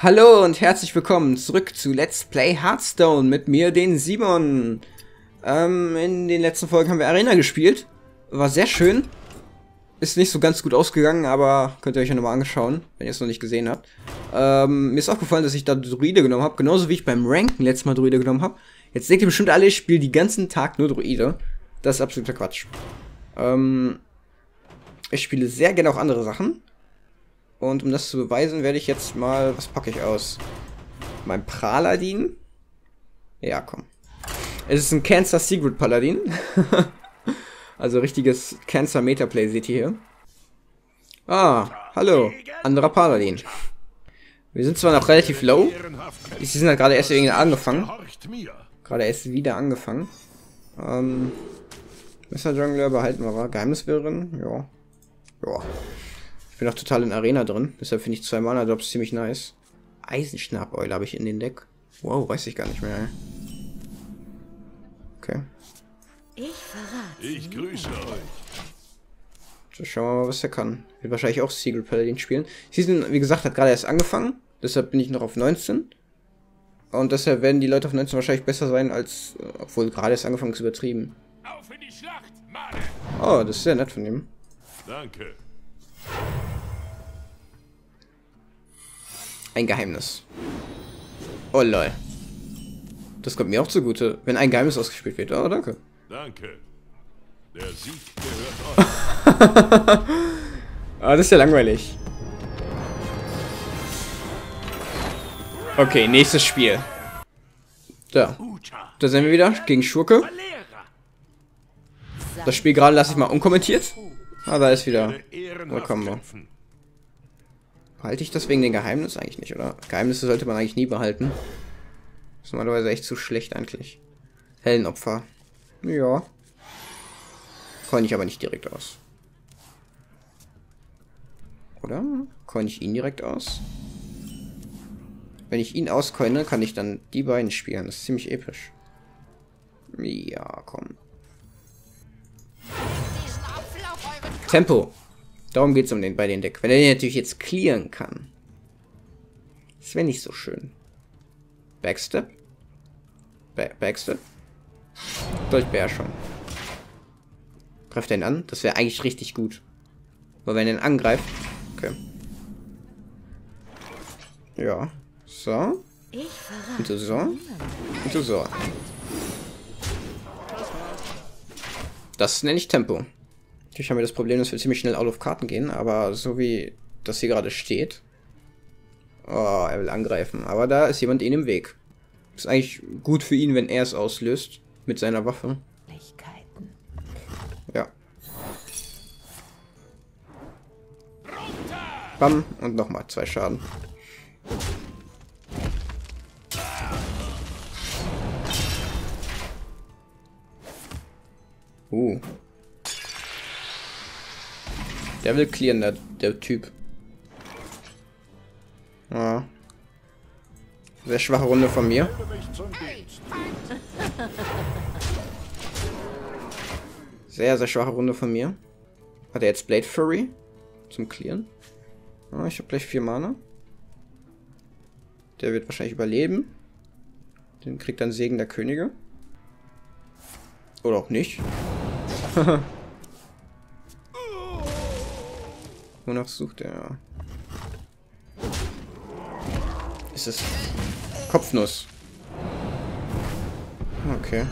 Hallo und herzlich willkommen zurück zu Let's Play Hearthstone mit mir, den Simon. Ähm, in den letzten Folgen haben wir Arena gespielt. War sehr schön. Ist nicht so ganz gut ausgegangen, aber könnt ihr euch ja nochmal anschauen, wenn ihr es noch nicht gesehen habt. Ähm, mir ist aufgefallen, dass ich da Druide genommen habe, genauso wie ich beim Ranken letztes Mal Druide genommen habe. Jetzt denkt ihr bestimmt alle, ich spiele den ganzen Tag nur Druide. Das ist absoluter Quatsch. Ähm, ich spiele sehr gerne auch andere Sachen. Und um das zu beweisen, werde ich jetzt mal... Was packe ich aus? Mein Praladin? Ja, komm. Es ist ein Cancer Secret Paladin. also richtiges Cancer Metaplay seht ihr hier. Ah, hallo. Anderer Paladin. Wir sind zwar noch relativ low. Sie sind halt gerade erst irgendwie angefangen. Gerade erst wieder angefangen. Ähm, Messer Jungler behalten wir. Geheimniswirren? Ja. Ja. Ich bin noch total in Arena drin. Deshalb finde ich zwei Mana Drops ziemlich nice. Eisenschnabeule habe ich in den Deck. Wow, weiß ich gar nicht mehr. Okay. Ich verrate. Ich grüße euch. So, schauen wir mal, was er kann. Wird wahrscheinlich auch Siegel Paladin spielen. Season, wie gesagt, hat gerade erst angefangen. Deshalb bin ich noch auf 19. Und deshalb werden die Leute auf 19 wahrscheinlich besser sein als, äh, obwohl gerade erst angefangen ist übertrieben. Auf in die Schlacht, Mane! Oh, das ist sehr nett von ihm. Danke. Ein Geheimnis. Oh lol. Das kommt mir auch zugute, wenn ein Geheimnis ausgespielt wird. Oh, danke. Danke. Der Sieg gehört euch. Ah, das ist ja langweilig. Okay, nächstes Spiel. Da. Da sind wir wieder gegen Schurke. Das Spiel gerade lasse ich mal unkommentiert. Ah, da ist wieder. Willkommen. Halte ich das wegen den Geheimnis eigentlich nicht, oder? Geheimnisse sollte man eigentlich nie behalten. Ist normalerweise echt zu schlecht eigentlich. Heldenopfer. Ja. Coin ich aber nicht direkt aus. Oder? Coin ich ihn direkt aus? Wenn ich ihn auscoine, kann ich dann die beiden spielen. Das ist ziemlich episch. Ja, komm. Tempo. Darum geht's um den bei den Deck. Wenn er den natürlich jetzt clearen kann. Das wäre nicht so schön. Backstep. Ba Backstep. Durchbeherrschung. Greift er ihn an? Das wäre eigentlich richtig gut. Aber wenn er ihn angreift. Okay. Ja. So. Und so. Und so. Das nenne ich Tempo. Natürlich haben wir das Problem, dass wir ziemlich schnell out of Karten gehen, aber so wie das hier gerade steht. Oh, er will angreifen. Aber da ist jemand ihnen im Weg. Ist eigentlich gut für ihn, wenn er es auslöst. Mit seiner Waffe. Ja. Bam. Und nochmal zwei Schaden. Uh. Der will clearen, der, der Typ. Ja. Sehr schwache Runde von mir. Sehr, sehr schwache Runde von mir. Hat er jetzt Blade Fury zum Clearen? Ah, ich habe gleich vier Mana. Der wird wahrscheinlich überleben. Den kriegt dann Segen der Könige. Oder auch nicht. Wonach sucht er? Ist es Kopfnuss? Okay.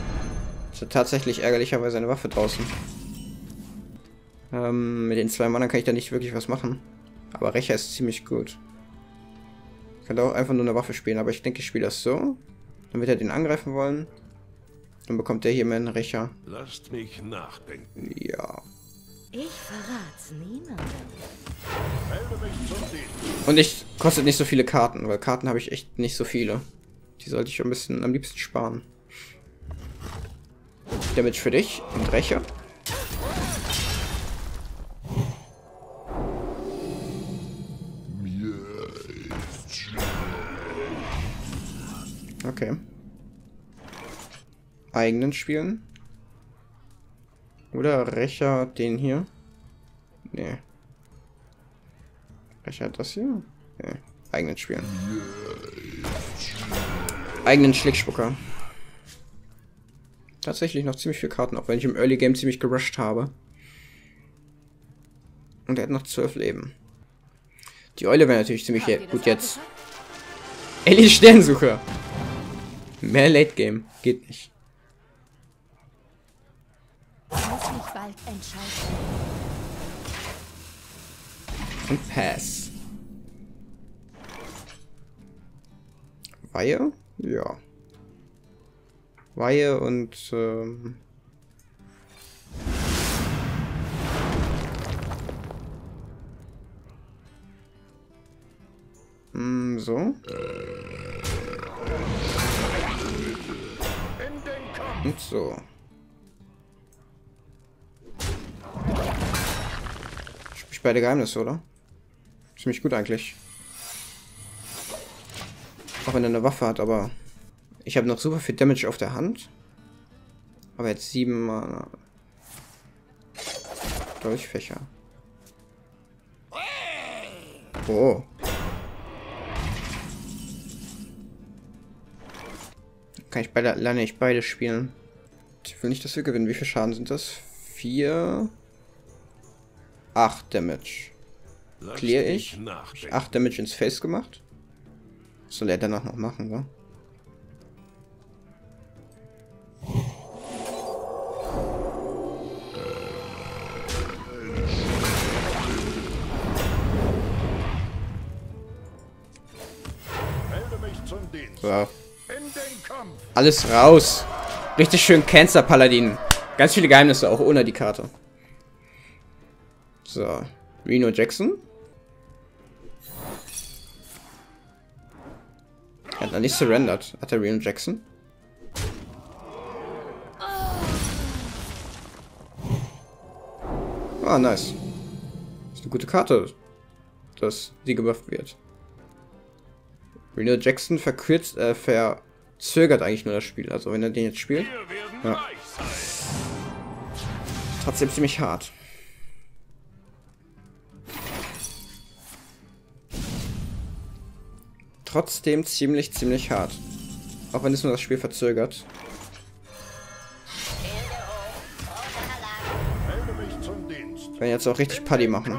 Ist er tatsächlich ärgerlicherweise eine Waffe draußen. Ähm, mit den zwei Männern kann ich da nicht wirklich was machen. Aber Rächer ist ziemlich gut. Ich könnte auch einfach nur eine Waffe spielen, aber ich denke, ich spiele das so. Dann wird er den angreifen wollen. Dann bekommt der hier meinen Rächer. Lasst mich nachdenken. Ja. Ich verrate niemandem. Und ich kostet nicht so viele Karten, weil Karten habe ich echt nicht so viele. Die sollte ich ein bisschen am liebsten sparen. Damage für dich und Rächer. Okay. Eigenen spielen. Oder Rächer den hier. Nee. Rächer hat das hier? Nee. eigenen spielen. Eigenen Schlickspucker. Tatsächlich noch ziemlich viele Karten, auch wenn ich im Early Game ziemlich gerusht habe. Und er hat noch zwölf Leben. Die Eule wäre natürlich ziemlich gut jetzt. Ellie Sternsucher. Mehr Late Game. Geht nicht. Muss mich bald entscheiden. Und Pass. Weihe? Ja. Weihe und ähm, mm, so. Und so. Ich beide Geheimnisse, oder? Ziemlich gut eigentlich. Auch wenn er eine Waffe hat, aber ich habe noch super viel Damage auf der Hand. Aber jetzt sieben Mana. Dolchfächer. Oh. Kann ich beide, lerne ich beide spielen. Ich will nicht, dass wir gewinnen. Wie viel Schaden sind das? Vier. Acht Damage. Lass Clear ich? nachdenken. 8 Damage ins Face gemacht. Was soll er danach noch machen, wa? So, alles raus. Richtig schön Cancer Paladin. Ganz viele Geheimnisse, auch ohne die Karte. So, Reno Jackson. Er hat noch nicht surrendered. Hat er Reno Jackson? Ah, nice. Ist eine gute Karte, dass sie gebufft wird. Reno Jackson verkürzt, äh, verzögert eigentlich nur das Spiel. Also wenn er den jetzt spielt, Ja. trotzdem ziemlich hart. Trotzdem ziemlich, ziemlich hart. Auch wenn es nur das Spiel verzögert. Dienst. Wenn jetzt auch richtig Paddy machen.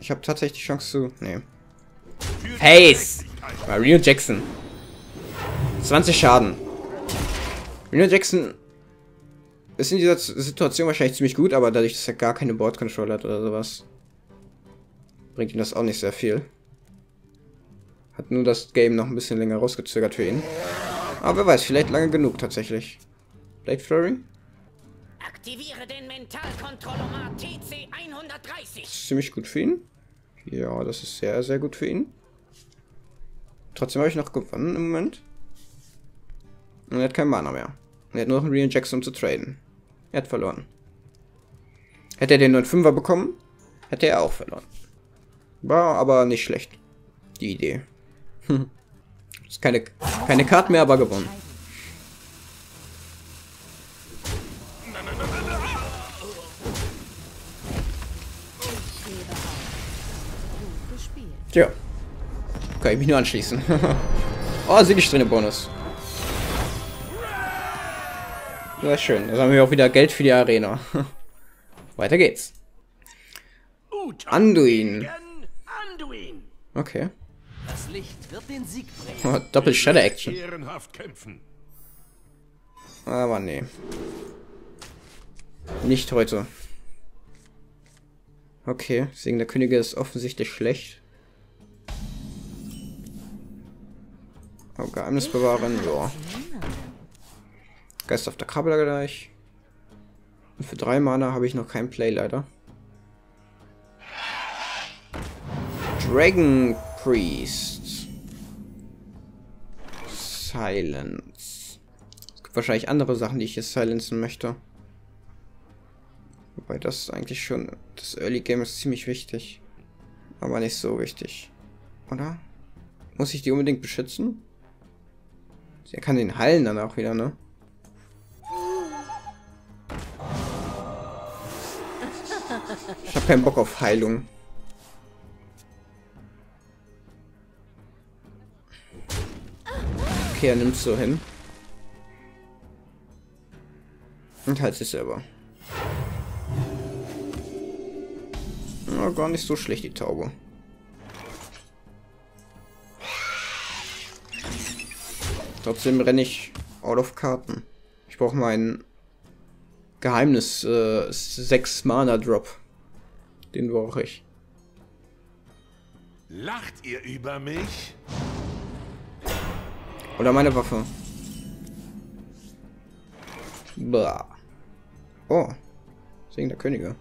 Ich habe tatsächlich die Chance zu. Nee. Face! Mario Jackson. 20 Schaden. Mario Jackson ist in dieser Situation wahrscheinlich ziemlich gut, aber dadurch, dass er gar keine Board Control hat oder sowas, bringt ihm das auch nicht sehr viel. Hat nur das Game noch ein bisschen länger rausgezögert für ihn. Aber wer weiß, vielleicht lange genug tatsächlich. Blade Flurry? Aktiviere den Mentalkontrollomat TC 130. ist ziemlich gut für ihn. Ja, das ist sehr, sehr gut für ihn. Trotzdem habe ich noch gewonnen im Moment. Und er hat keinen Mana mehr. Und er hat nur noch einen Rian Jackson um zu traden. Er hat verloren. Hätte er den 9-5er bekommen, hätte er auch verloren. War aber nicht schlecht. Die Idee. ist keine, keine Karte mehr, aber gewonnen. Tja. Kann ich mich nur anschließen. oh, Siegessträhne-Bonus. Sehr schön. Jetzt haben wir auch wieder Geld für die Arena. Weiter geht's. Anduin. Okay. Das Licht wird den Sieg bringen. Oh, Doppel Shadow Action. Ehrenhaft kämpfen. Aber nee. Nicht heute. Okay, Segen der Könige ist offensichtlich schlecht. Oh, Geheimnis bewahren, ja. Geist auf der Krabbler gleich. Und für drei Mana habe ich noch kein Play leider. Dragon Priest. Silence. Es gibt wahrscheinlich andere Sachen, die ich hier silenzen möchte. Wobei das eigentlich schon. Das Early Game ist ziemlich wichtig. Aber nicht so wichtig. Oder? Muss ich die unbedingt beschützen? Er kann den heilen dann auch wieder, ne? Hab keinen Bock auf Heilung. Okay, er nimmt so hin. Und halt sich selber. Ja, gar nicht so schlecht, die Taube. Trotzdem renne ich out of Karten. Ich brauche meinen Geheimnis äh, 6 Mana Drop. Den brauche ich. Lacht ihr über mich? Oder meine Waffe. Blah. Oh. Segen der Könige.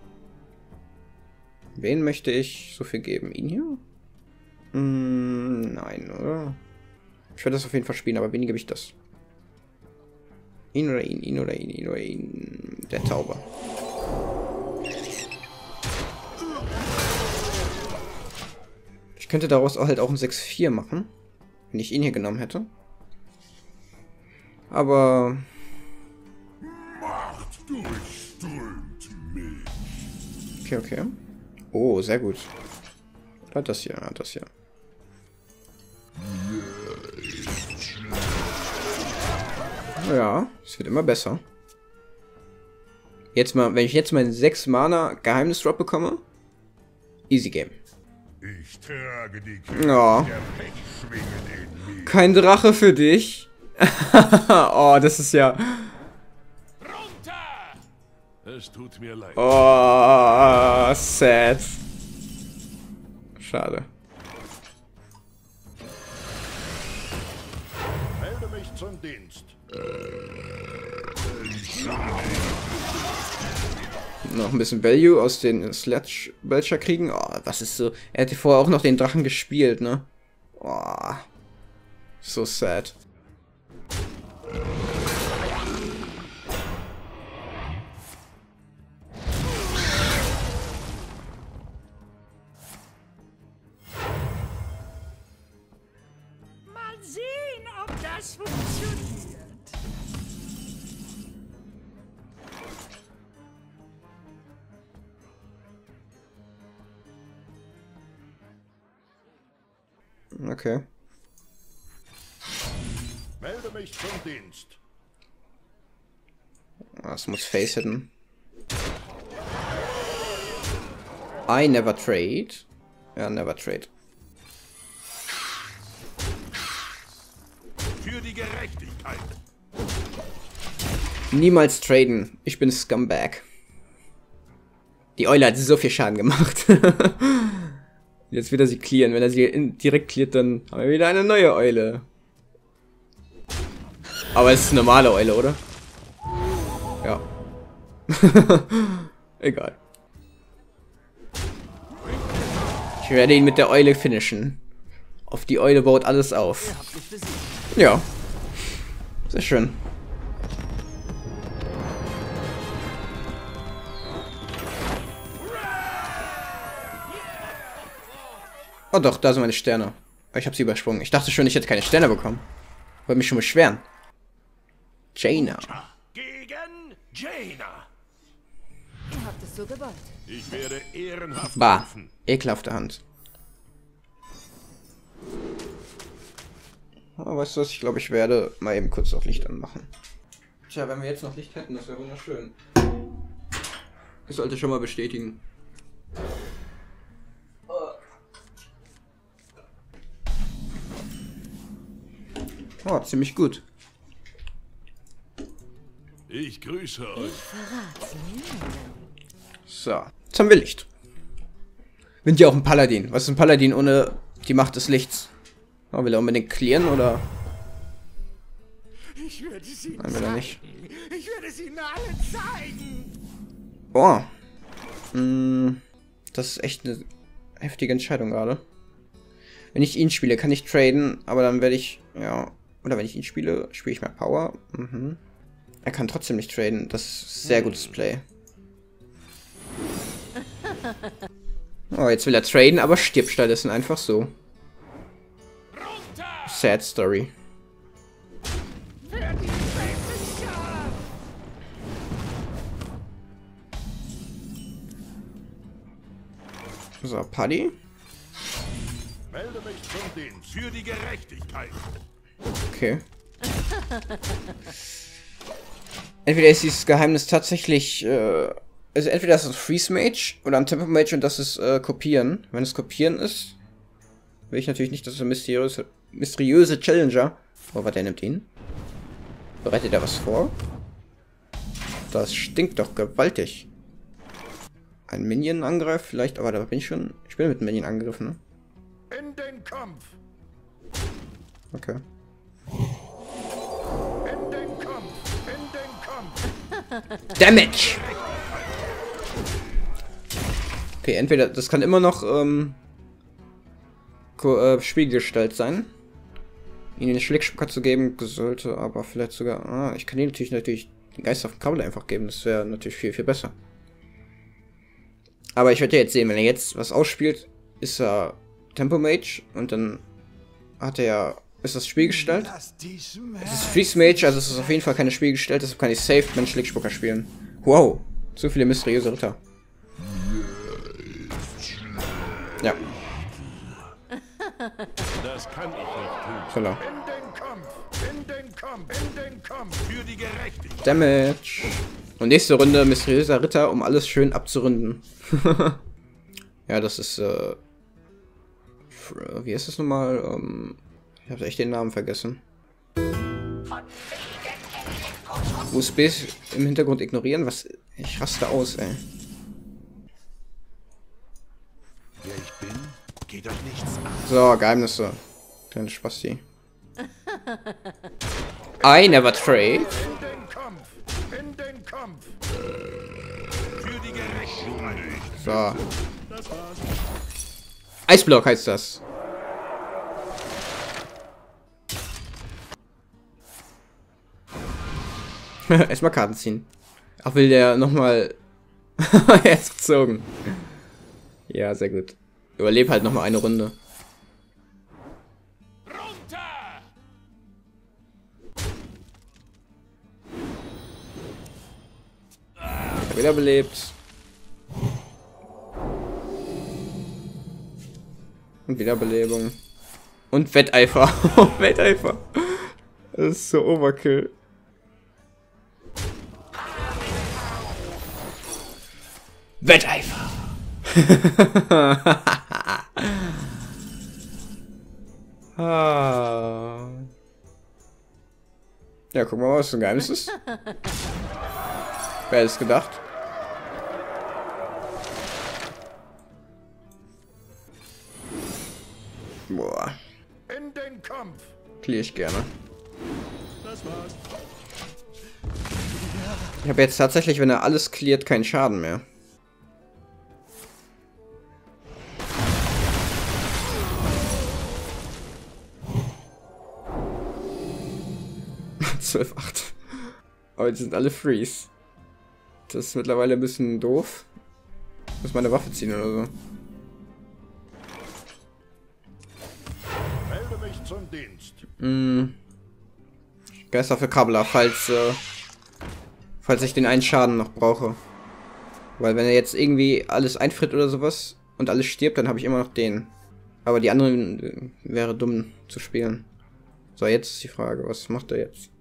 Wen möchte ich so viel geben? Ihn hier? Mm, nein, oder? Ich werde das auf jeden Fall spielen, aber wen gebe ich das? Ihn oder ihn, ihn oder ihn, ihn oder ihn. Der Tauber. Könnte daraus auch halt auch ein 6-4 machen. Wenn ich ihn hier genommen hätte. Aber. Okay, okay. Oh, sehr gut. Oder das hier, ja, das hier. Ja, es wird immer besser. Jetzt mal, wenn ich jetzt meinen 6 Mana Geheimnis Drop bekomme, easy game. Ja. der Pechschwingen in mir. Kein Drache für dich. oh, das ist ja. Es tut mir leid. Oh, sad. Schade. Melde mich zum Dienst. Noch ein bisschen Value aus den Sledge Belcher kriegen. Oh, was ist so. Er hätte vorher auch noch den Drachen gespielt, ne? Oh. So sad. Mal sehen, ob das Okay. Melde mich zum Dienst. Das muss Face hitten. I never trade. Ja, never trade. Für die Gerechtigkeit. Niemals traden. Ich bin Scumbag. Die Eule hat so viel Schaden gemacht. Jetzt wird er sie clearen. Wenn er sie direkt cleart, dann haben wir wieder eine neue Eule. Aber es ist eine normale Eule, oder? Ja. Egal. Ich werde ihn mit der Eule finishen. Auf die Eule baut alles auf. Ja. Sehr schön. Oh doch, da sind meine Sterne. Ich habe sie übersprungen. Ich dachte schon, ich hätte keine Sterne bekommen. Wollte mich schon beschweren. Jaina. Gegen Jaina. Ihr habt es so gewollt. Ich werde ehrenhaft Bah. Ekelhafte Hand. Oh, weißt du was? Ich glaube, ich werde mal eben kurz auch Licht anmachen. Tja, wenn wir jetzt noch Licht hätten, das wäre wunderschön. Ich sollte schon mal bestätigen. Oh, ziemlich gut. Ich grüße euch. So, jetzt haben wir Licht. Bin ja auch ein Paladin. Was ist ein Paladin ohne die Macht des Lichts? Oh, will er unbedingt clearen oder? Ich werde sie Nein, will er nicht. Ich werde sie ihnen allen zeigen. Oh. Mm, das ist echt eine heftige Entscheidung gerade. Wenn ich ihn spiele, kann ich traden, aber dann werde ich, ja, oder wenn ich ihn spiele, spiele ich mehr Power. Mhm. Er kann trotzdem nicht traden. Das ist sehr gutes Play. Oh, jetzt will er traden, aber stirbt stattdessen einfach so. Sad Story. So, Paddy. Melde mich zum Dienst für die Gerechtigkeit. Okay. Entweder ist dieses Geheimnis tatsächlich, äh, also entweder ist es ein Freeze Mage oder ein Tempo Mage und das ist äh, Kopieren. Wenn es Kopieren ist, will ich natürlich nicht, dass es ein mysteriöse, mysteriöse Challenger. Oh, warte, der nimmt ihn. Bereitet er was vor? Das stinkt doch gewaltig. Ein Minion-Angriff vielleicht, aber da bin ich schon. Ich bin mit einem Minion angegriffen, ne? In den Kampf! Okay. Damage! Okay, entweder das kann immer noch ähm, äh, Spiegelgestalt sein. Ihnen den Schlickspucker zu geben, sollte aber vielleicht sogar. Ah, ich kann ihnen natürlich natürlich den Geist auf den Kabel einfach geben. Das wäre natürlich viel, viel besser. Aber ich werde ja jetzt sehen, wenn er jetzt was ausspielt, ist er Tempo Mage und dann hat er ja. Ist das Spielgestalt? Es ist Freeze Mage, also es ist auf jeden Fall keine Spielgestalt, deshalb kann ich safe meinen Schlickspucker spielen. Wow, so viele mysteriöse Ritter. Ja, Das kann ich nicht tun. voller. In den Kampf! In den Kampf! In den Kampf! Für die Gerechtigkeit! Damage. Und nächste Runde mysteriöser Ritter, um alles schön abzurunden. ja, das ist, äh. Wie ist das nochmal? Ähm, ich habe echt den Namen vergessen. USBs im Hintergrund ignorieren? Was? Ich raste aus, ey. Wer ich bin, geht euch nichts an. So, Geheimnisse. Kleine Spasti. I never trade. In den Kampf! In den Kampf! Für die Gerechtigkeit! So. Eisblock heißt das. Erstmal Karten ziehen. Ach, will der nochmal. er ist gezogen. Ja, sehr gut. Überleb halt nochmal eine Runde. Wiederbelebt. Und Wiederbelebung. Und Wetteifer. Wetteifer. Das ist so Overkill. Wetteifer. ah. Ja, guck mal, was für ein Geheimnis ist. Wer hätte es gedacht? Boah, In den Kampf! clear ich gerne. Ich habe jetzt tatsächlich, wenn er alles cleart, keinen Schaden mehr. Aber die sind alle Freeze. Das ist mittlerweile ein bisschen doof. Ich muss meine Waffe ziehen oder so. Melde mich zum Dienst. Mm. Geister für Kabler, falls, äh, falls ich den einen Schaden noch brauche. Weil wenn er jetzt irgendwie alles einfriert oder sowas und alles stirbt, dann habe ich immer noch den. Aber die anderen äh, wäre dumm zu spielen. So, jetzt ist die Frage, was macht er jetzt?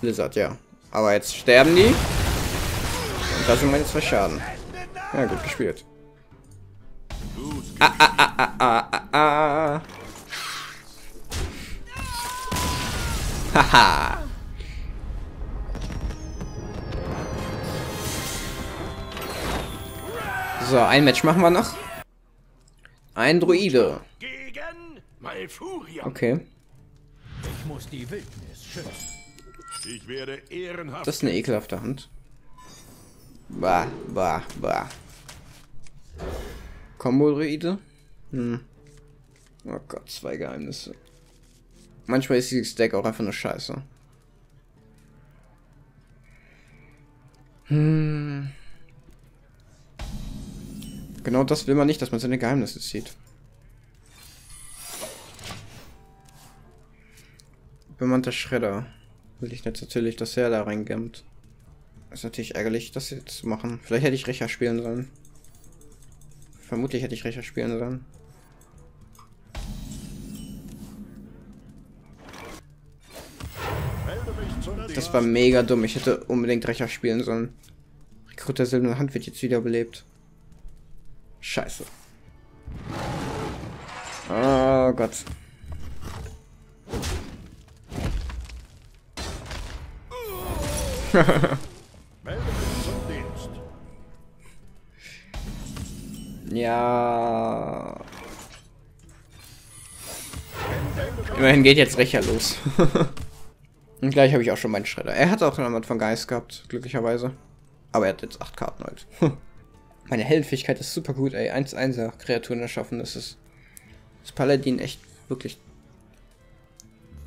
Blizzard, ja. Aber jetzt sterben die. Und da sind meine zwei Schaden. Ja, gut gespielt. Gut, Ah, ah, ah, ah. Haha. So, ein Match machen wir noch. Ein Druide. Okay. Ich muss die Wildnis schützen. Ich werde ehrenhaft. Das ist eine ekelhafte Hand. Bah, bah, bah. Combo-Druide? Hm. Oh Gott, zwei Geheimnisse. Manchmal ist dieses Deck auch einfach nur scheiße. Hm. Genau das will man nicht, dass man seine Geheimnisse zieht. Bemannter Schredder. Will ich jetzt natürlich, dass er da reingammt. Ist natürlich ärgerlich, das jetzt zu machen. Vielleicht hätte ich Recher spielen sollen. Vermutlich hätte ich Rächer spielen sollen. Das war mega dumm. Ich hätte unbedingt Rächer spielen sollen. Rekrut der silbernen Hand wird jetzt wiederbelebt. Scheiße. Oh Gott. Ja. Immerhin geht jetzt Rächer los. Und gleich habe ich auch schon meinen Schredder. Er hat auch jemand von Geist gehabt, glücklicherweise. Aber er hat jetzt 8 Karten halt. Meine Heldenfähigkeit ist super gut, ey. 1-1er Kreaturen erschaffen, das ist. Das Paladin echt wirklich.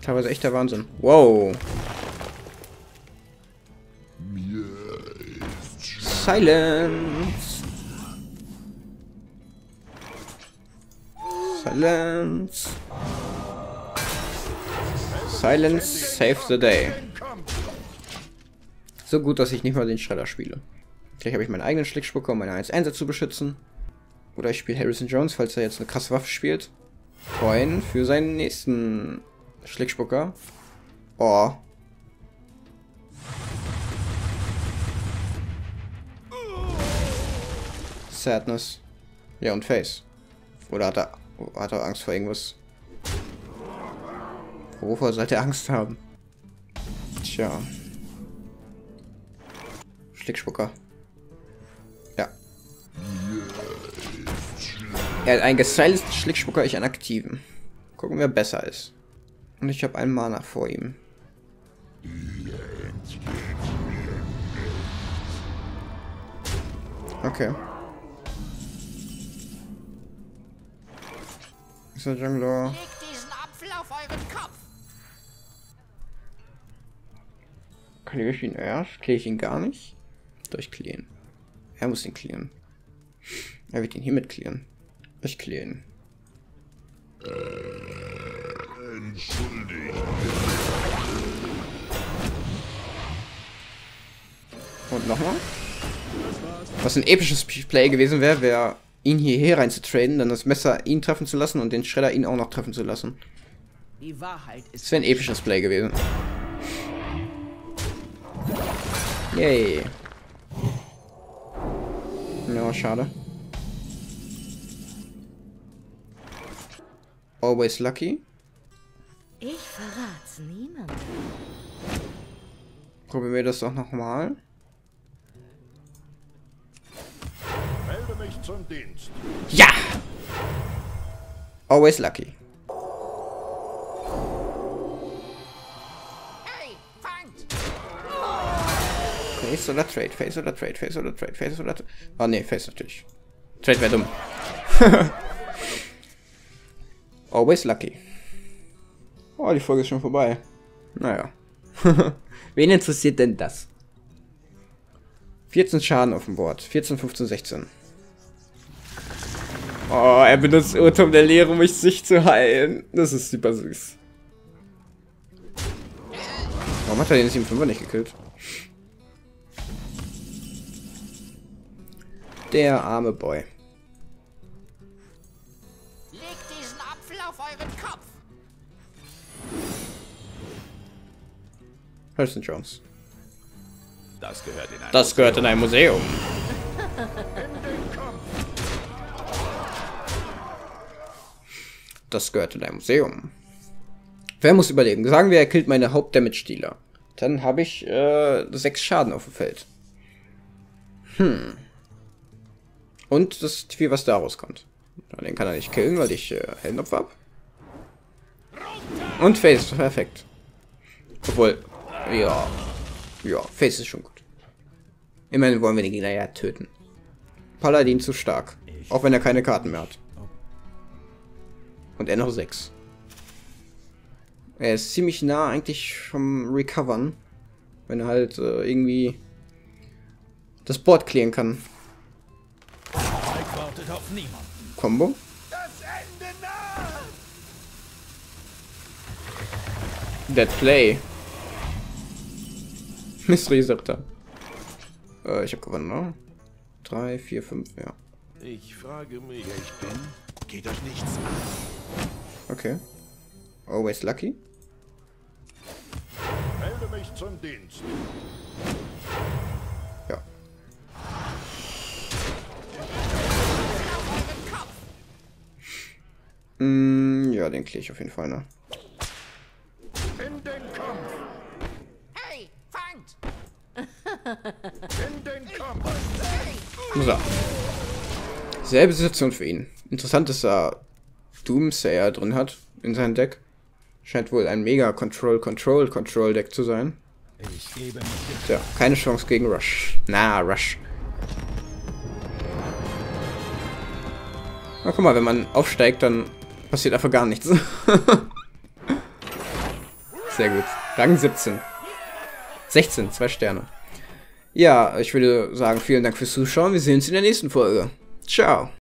Teilweise echt der Wahnsinn. Wow. Silence. Silence. Silence save the day. So gut, dass ich nicht mal den Schredder spiele. Vielleicht habe ich meinen eigenen Schlickspucker, um meine 1-1 zu beschützen. Oder ich spiele Harrison Jones, falls er jetzt eine krasse Waffe spielt. Freuen für seinen nächsten Schlickspucker. Oh. Sadness. Ja, und Face. Oder hat er, hat er Angst vor irgendwas? Wovor sollte er Angst haben? Tja. Schlickspucker. Ja. Er hat einen gesilenced Schlickspucker, ich einen aktiven. Gucken, wer besser ist. Und ich habe einen Mana vor ihm. Okay. Ist der Jungler? Legt diesen Apfel auf euren Kopf. Clear ich ihn erst? Clear ich ihn gar nicht? Durch clearen. Er muss ihn clearen. Er wird ihn hiermit clearen. Ich clear ihn. Und nochmal? Was ein episches Play gewesen wäre, wäre ihn hierher rein zu traden, dann das Messer ihn treffen zu lassen und den Schredder ihn auch noch treffen zu lassen. Die Wahrheit ist Das wäre ein episches Play gewesen. Yay. Ja, schade. Always lucky. Ich verrat's niemandem. Probieren wir das doch nochmal. Melde mich zum Dienst. Ja! Always lucky. Face oder Trade, Face oder Trade, Face oder Trade, Face oder Trade. Oh ne, Face natürlich. Trade wäre dumm. Always lucky. Oh, die Folge ist schon vorbei. Naja. Wen interessiert denn das? 14 Schaden auf dem Board. 14, 15, 16. Oh, er benutzt Urtum der Lehre, um mich sich zu heilen. Das ist super süß. Warum hat er den 7-5er nicht gekillt? Der arme Boy. Legt diesen Apfel auf euren Kopf. Harrison Jones. Das gehört in ein Das gehört in ein Museum. Das gehört in ein Museum. Wer muss überlegen? Sagen wir, er killt meine Haupt-Damage-Dealer. Dann habe ich äh, sechs Schaden auf dem Feld. Hm. Und das viel, was daraus kommt. Ja, Den kann er nicht killen, weil ich äh, Heldenopfer habe. Und Face, perfekt. Obwohl, ja. Ja, Face ist schon gut. Immerhin wollen wir den Gegner ja töten. Paladin zu stark. Auch wenn er keine Karten mehr hat. Und er noch sechs. Er ist ziemlich nah eigentlich vom Recovern. Wenn er halt äh, irgendwie das Board clearen kann. Combo. Dead Play. Mystery Scepter. Äh, ich habe gewonnen, ne? 3, 4, 5, ja. Ich frage mich, wer ich bin. Geht euch nichts an. Okay. Always lucky. Melde mich zum Dienst. Ja. Mm, ja, den kriege ich auf jeden Fall, ne? In den Kampf. Hey, fangt. In den Kampf. So. Selbe Situation für ihn. Interessant, dass er Doomsayer drin hat in seinem Deck. Scheint wohl ein mega Control, Control, Control Deck zu sein. Tja, keine Chance gegen Rush. Na, Rush. Na, guck mal, wenn man aufsteigt, dann passiert einfach gar nichts. Sehr gut. Rang 17. 16, zwei Sterne. Ja, ich würde sagen, vielen Dank fürs Zuschauen. Wir sehen uns in der nächsten Folge. Ciao.